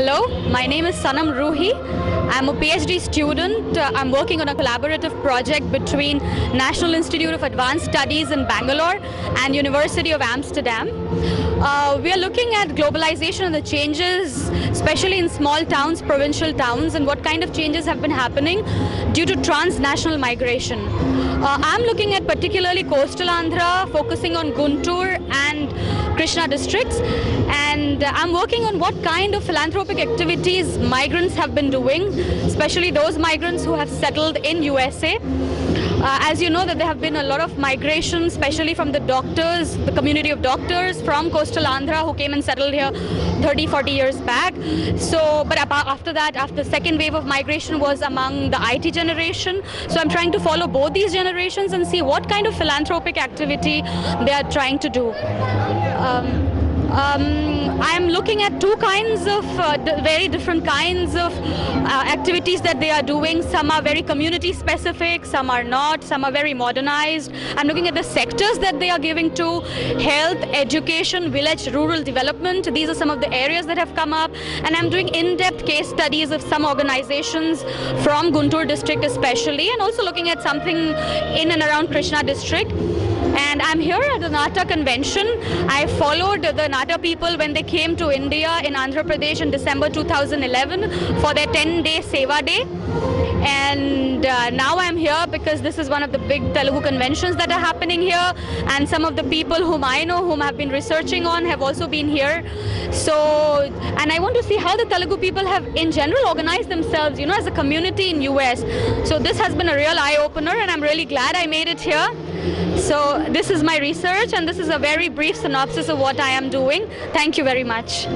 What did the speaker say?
Hello, my name is Sanam Roohi. I'm a PhD student. Uh, I'm working on a collaborative project between National Institute of Advanced Studies in Bangalore and University of Amsterdam. Uh, we are looking at globalization and the changes, especially in small towns, provincial towns, and what kind of changes have been happening due to transnational migration. Uh, I'm looking at particularly coastal Andhra, focusing on Guntur Krishna districts, and uh, I'm working on what kind of philanthropic activities migrants have been doing, especially those migrants who have settled in USA. Uh, as you know that there have been a lot of migration, especially from the doctors, the community of doctors from coastal Andhra who came and settled here 30, 40 years back. So, but after that, after the second wave of migration was among the IT generation. So I'm trying to follow both these generations and see what kind of philanthropic activity they are trying to do. Um, um, I am looking at two kinds of uh, very different kinds of uh, activities that they are doing. Some are very community specific, some are not, some are very modernized. I'm looking at the sectors that they are giving to health, education, village, rural development. These are some of the areas that have come up. And I'm doing in depth case studies of some organizations from Guntur district, especially, and also looking at something in and around Krishna district and I'm here at the NATA convention. I followed the NATA people when they came to India in Andhra Pradesh in December 2011 for their 10 day Seva Day. And uh, now I'm here because this is one of the big Telugu conventions that are happening here. And some of the people whom I know, whom I've been researching on, have also been here. So, and I want to see how the Telugu people have, in general, organized themselves, you know, as a community in US. So this has been a real eye opener, and I'm really glad I made it here. So this is my research, and this is a very brief synopsis of what I am doing. Thank you very much.